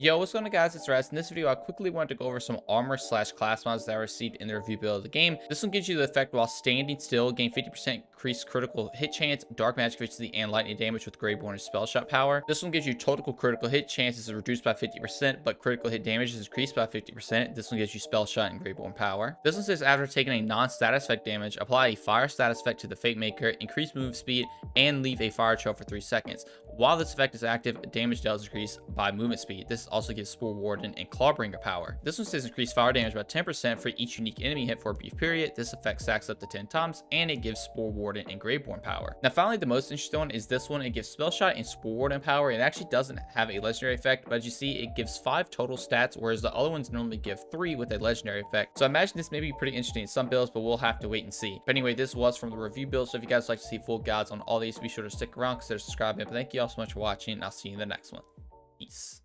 Yo, what's going on guys, it's Raz. In this video, I quickly wanted to go over some armor slash class mods that I received in the review build of the game. This one gives you the effect while standing still, gain 50% increased critical hit chance, dark magic efficiency, and lightning damage with Graveborn and Spellshot power. This one gives you total critical hit chances reduced by 50%, but critical hit damage is increased by 50%. This one gives you Spellshot and Graveborn power. This one says after taking a non-status effect damage, apply a fire status effect to the Fatemaker, increase move speed, and leave a fire trail for 3 seconds. While this effect is active, damage dealt is increased by movement speed. This also gives Spore Warden and Clawbringer power. This one says increase fire damage by 10% for each unique enemy hit for a brief period. This effect stacks up to 10 times, and it gives Spore Warden and Graveborn power. Now finally, the most interesting one is this one. It gives Spellshot and Spore Warden power. It actually doesn't have a legendary effect, but as you see, it gives 5 total stats, whereas the other ones normally give 3 with a legendary effect. So I imagine this may be pretty interesting in some builds, but we'll have to wait and see. But anyway, this was from the review build, so if you guys like to see full guides on all these, be sure to stick around, consider subscribing. But thank you all so much for watching, and I'll see you in the next one. Peace.